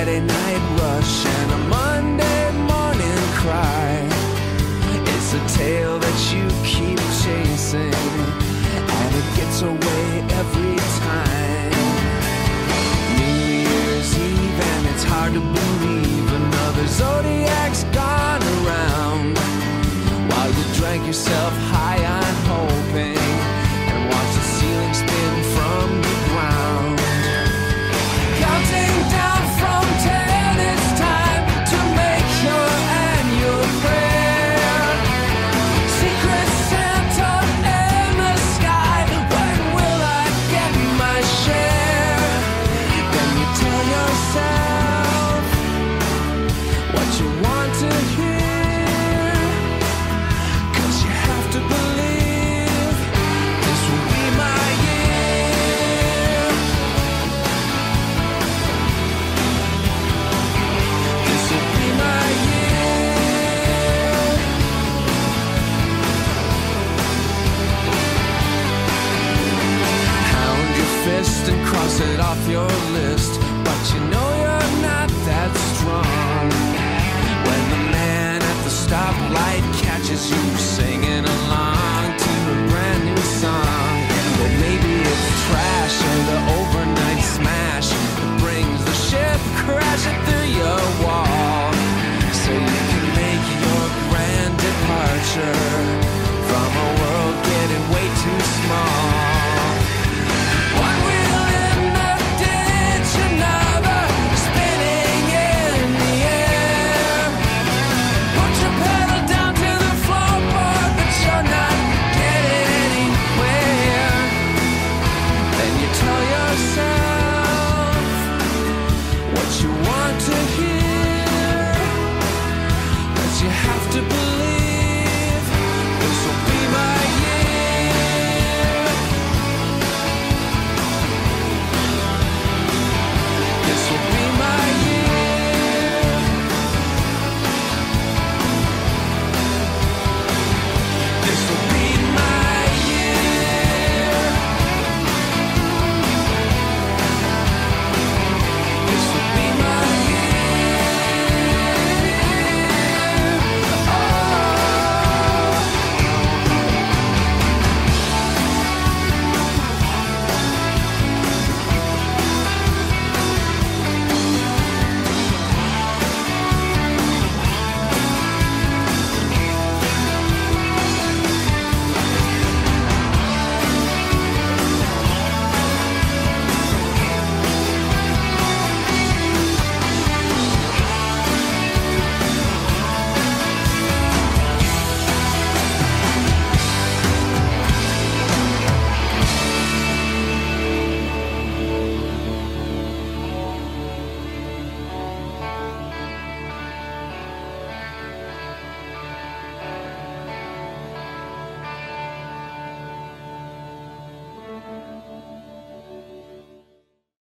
Friday night rush and a Monday morning cry. It's a tale that you keep chasing, and it gets away every time. New Year's Eve, and it's hard to believe another zodiac's gone around. While you drank yourself high off your list. But you know you're not that strong. When the man at the stoplight catches you singing along